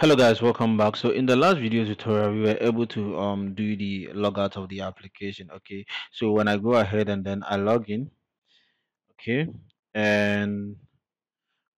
hello guys welcome back. So in the last video tutorial we were able to um do the logout of the application okay? So when i go ahead and then i log in okay? And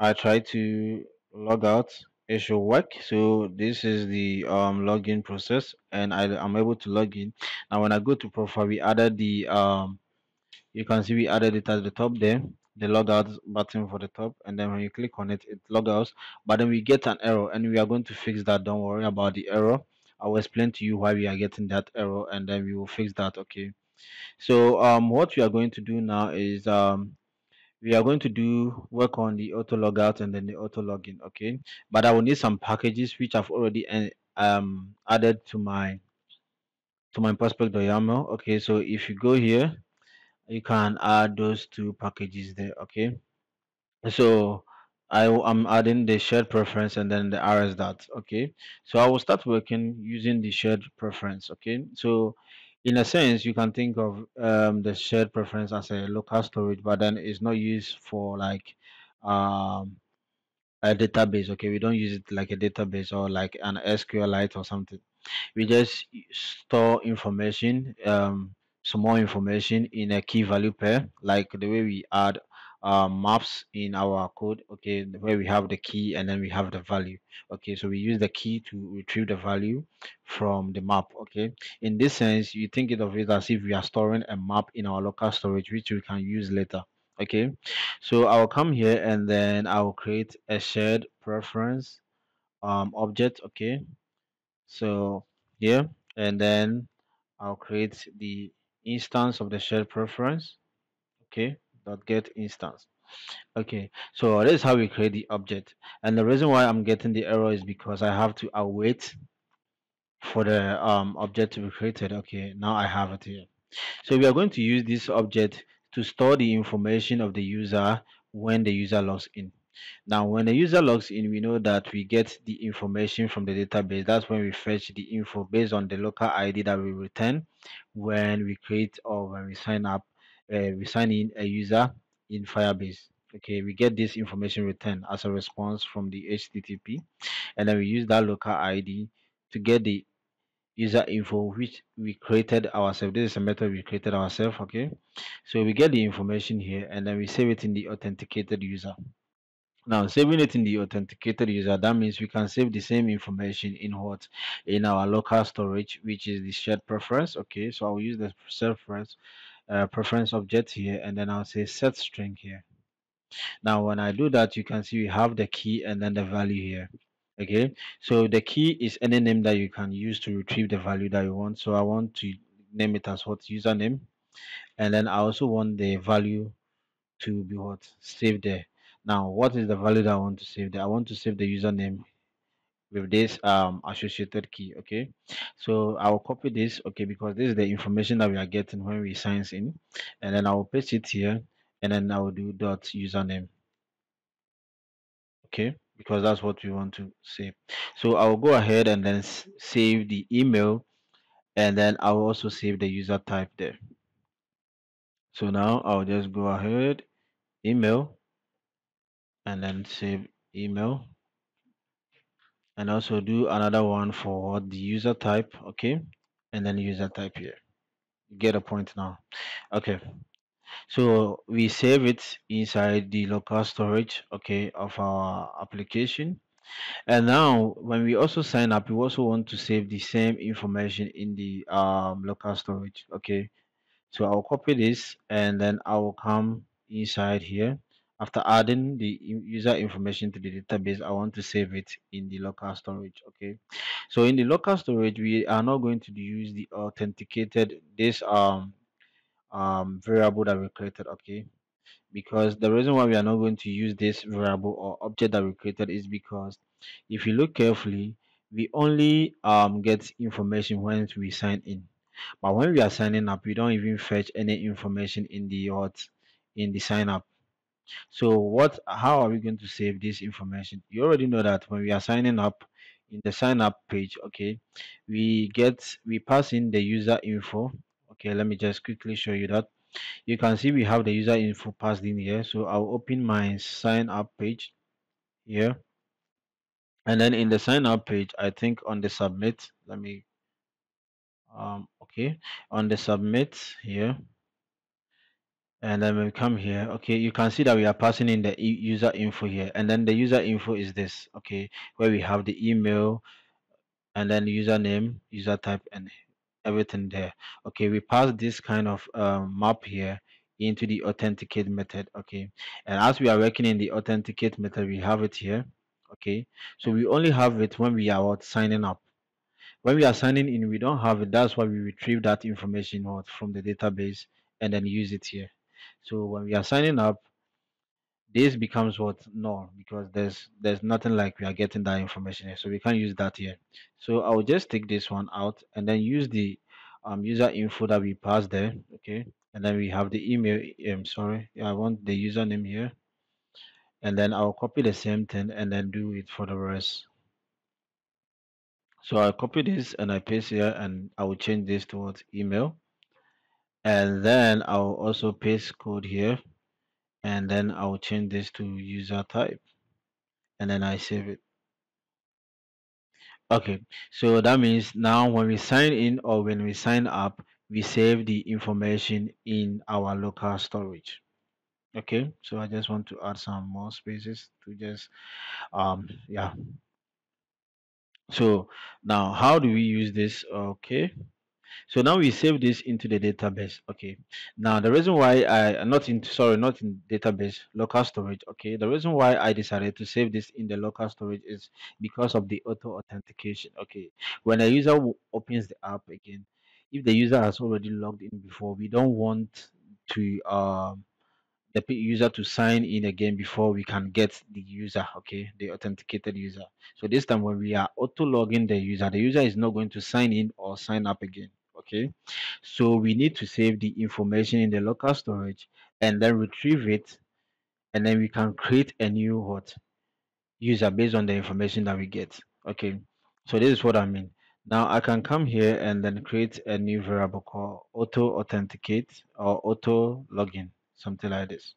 i try to log out it should work. So this is the um login process and i am able to log in. Now when i go to profile we added the um you can see we added it at the top there the logout button for the top and then when you click on it it logouts but then we get an error and we are going to fix that. Don't worry about the error. I will explain to you why we are getting that error and then we will fix that okay? So um what we are going to do now is um we are going to do work on the auto logout and then the auto login okay? But i will need some packages which i've already uh, um added to my to my pubspec.yaml okay? So if you go here you can add those two packages there okay? So i am adding the shared preference and then the rxdart okay? So i will start working using the shared preference okay? So in a sense you can think of um, the shared preference as a local storage but then it's not used for like um a database okay? We don't use it like a database or like an sqlite or something. We just store information um some more information in a key value pair like the way we add uh, maps in our code okay where we have the key and then we have the value. Okay so we use the key to retrieve the value from the map okay? In this sense you think of it as if we are storing a map in our local storage which we can use later okay? So i'll come here and then i'll create a shared preference um object okay? So here and then i'll create the instance of the shared preference. Okay dot get instance. Okay so this is how we create the object. And the reason why i'm getting the error is because i have to await for the um object to be created. Okay now i have it here. So we are going to use this object to store the information of the user when the user logs in now, when the user logs in, we know that we get the information from the database. That's when we fetch the info based on the local ID that we return when we create or when we sign up, uh, we sign in a user in Firebase. Okay, we get this information returned as a response from the HTTP, and then we use that local ID to get the user info which we created ourselves. This is a method we created ourselves. Okay, so we get the information here, and then we save it in the authenticated user. Now, saving it in the authenticated user, that means we can save the same information in what? In our local storage, which is the shared preference. Okay, so I'll use the preference uh, preference object here, and then I'll say set string here. Now, when I do that, you can see we have the key and then the value here. Okay, so the key is any name that you can use to retrieve the value that you want. So I want to name it as what username, and then I also want the value to be what saved there. Now, what is the value that I want to save there? I want to save the username with this um associated key okay? So i'll copy this okay because this is the information that we are getting when we sign in. And then i'll paste it here and then i will do dot username okay? Because that's what we want to save so i'll go ahead and then save the email and then i'll also save the user type there. So now i'll just go ahead email and then save email. And also do another one for the user type okay? And then user type here. Get a point now. Okay. So we save it inside the local storage okay of our application. And now when we also sign up we also want to save the same information in the um, local storage okay? So i'll copy this and then i will come inside here after adding the user information to the database i want to save it in the local storage okay? So in the local storage we are not going to use the authenticated this um um variable that we created okay? Because the reason why we are not going to use this variable or object that we created is because if you look carefully we only um get information when we sign in. But when we are signing up we don't even fetch any information in the what in the sign up so what how are we going to save this information? You already know that when we are signing up in the sign up page okay we get we pass in the user info. Okay let me just quickly show you that. You can see we have the user info passed in here. So i'll open my sign up page here. And then in the sign up page i think on the submit let me um okay on the submit here and then we come here okay you can see that we are passing in the user info here. And then the user info is this okay where we have the email and then username user type and everything there. Okay we pass this kind of um, map here into the authenticate method okay. And as we are working in the authenticate method we have it here okay. So we only have it when we are signing up. When we are signing in we don't have it. That's why we retrieve that information from the database and then use it here so when we are signing up this becomes what null because there's there's nothing like we are getting that information here. So we can't use that here. So i'll just take this one out and then use the um, user info that we passed there okay? And then we have the email i'm um, sorry i want the username here. And then i'll copy the same thing and then do it for the rest. So i copy this and i paste here and i will change this towards email and then i'll also paste code here and then I'll change this to user type and then I save it. Okay, so that means now when we sign in or when we sign up, we save the information in our local storage. Okay, so I just want to add some more spaces to just, um, yeah. So now how do we use this? Okay, so now we save this into the database. Okay. Now the reason why I not in sorry not in database local storage. Okay. The reason why I decided to save this in the local storage is because of the auto authentication. Okay. When a user opens the app again, if the user has already logged in before, we don't want to um the user to sign in again before we can get the user okay the authenticated user so this time when we are auto logging the user the user is not going to sign in or sign up again okay? So we need to save the information in the local storage and then retrieve it and then we can create a new what user based on the information that we get okay? So this is what i mean. Now i can come here and then create a new variable called auto authenticate or auto login something like this.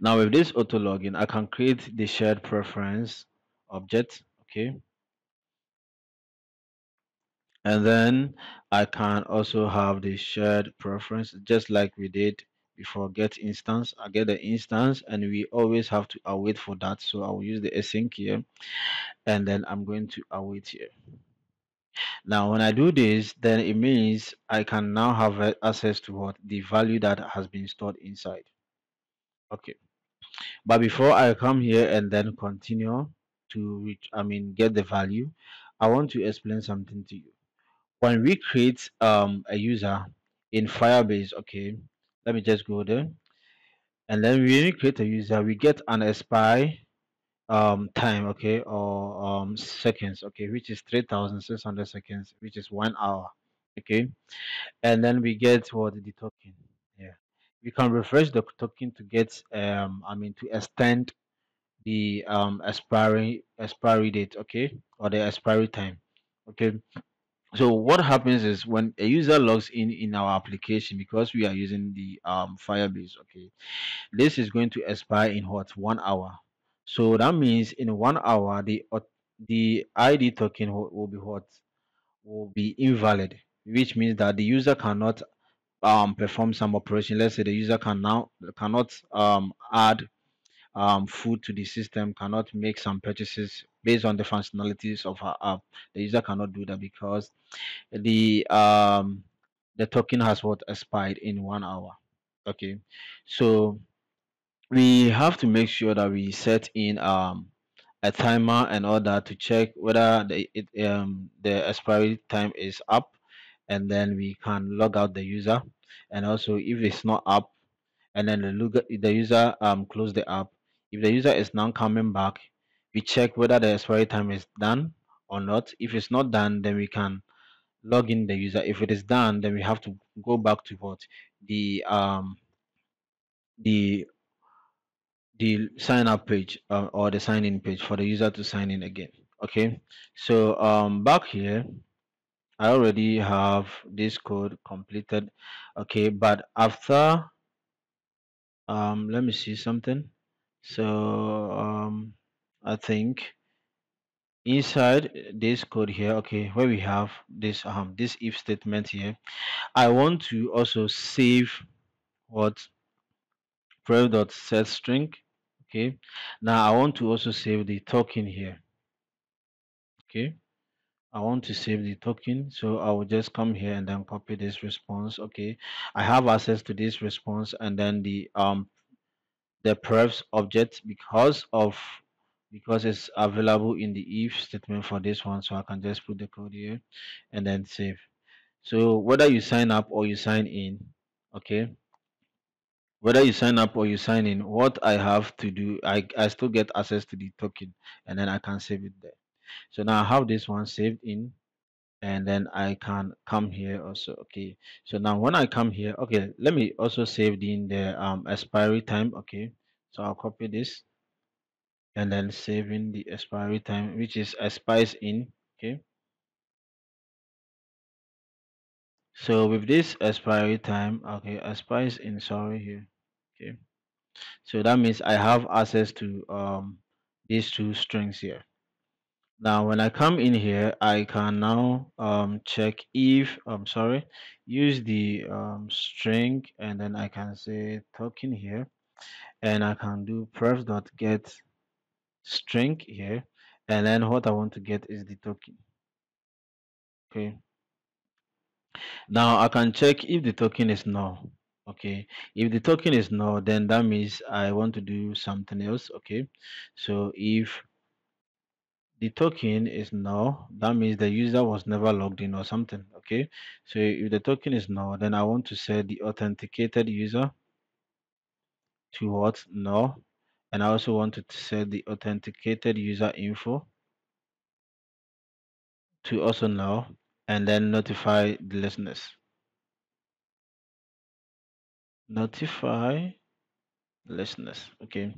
Now with this auto login i can create the shared preference object okay and then I can also have the shared preference just like we did before. Get instance I get the instance and we always have to await for that. So I will use the async here and then I'm going to await here. Now when I do this then it means I can now have access to what? The value that has been stored inside. Okay. But before I come here and then continue to reach I mean get the value I want to explain something to you when we create um, a user in Firebase, okay, let me just go there. And then we create a user, we get an expire um, time, okay, or um, seconds, okay, which is 3600 seconds, which is one hour, okay. And then we get what the token, yeah. We can refresh the token to get, um, I mean, to extend the um expiry expiry date, okay, or the expiry time, okay so what happens is when a user logs in in our application because we are using the um, firebase okay this is going to expire in what? One hour. So that means in one hour the the id token will, be what? Will be invalid which means that the user cannot um, perform some operation. Let's say the user can now cannot um, add um, food to the system cannot make some purchases based on the functionalities of our app. The user cannot do that because the um the token has what expired in one hour. Okay. So we have to make sure that we set in um a timer and all that to check whether the it, um the expiry time is up and then we can log out the user. And also if it's not up and then the, the user um close the app if the user is now coming back we check whether the expiry time is done or not. If it's not done then we can log in the user. If it is done then we have to go back to what? The um the the sign up page uh, or the sign in page for the user to sign in again. Okay? So um back here i already have this code completed. Okay? But after um let me see something so um i think inside this code here okay where we have this um this if statement here i want to also save what set string okay? Now i want to also save the token here okay? I want to save the token so I will just come here and then copy this response okay? I have access to this response and then the um the prefs object because of because it's available in the if statement for this one. So I can just put the code here and then save. So whether you sign up or you sign in okay? Whether you sign up or you sign in what I have to do I, I still get access to the token and then I can save it there. So now I have this one saved in and then I can come here also okay. So now when I come here okay let me also save in the um expiry time okay. So I'll copy this and then saving the expiry time which is expires in okay. So with this expiry time okay expires in sorry here okay. So that means I have access to um these two strings here now when I come in here I can now um check if I'm sorry use the um string and then I can say token here and I can do pref dot get string here and then what I want to get is the token. Okay. Now I can check if the token is null. Okay. If the token is null then that means I want to do something else. Okay. So if the token is null that means the user was never logged in or something okay? So if the token is null then i want to set the authenticated user to what? Null. And i also want to set the authenticated user info to also null and then notify the listeners. Notify listeners okay?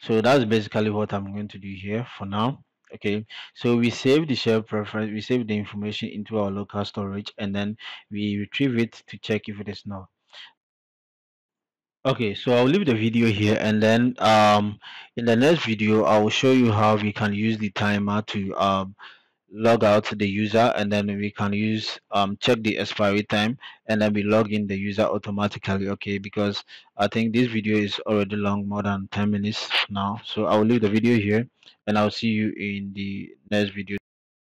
So that's basically what i'm going to do here for now okay? So we save the share preference we save the information into our local storage and then we retrieve it to check if it is null okay so i'll leave the video here and then um in the next video i will show you how we can use the timer to um log out the user and then we can use um check the expiry time and then we log in the user automatically okay? Because i think this video is already long more than 10 minutes now. So i will leave the video here and i'll see you in the next video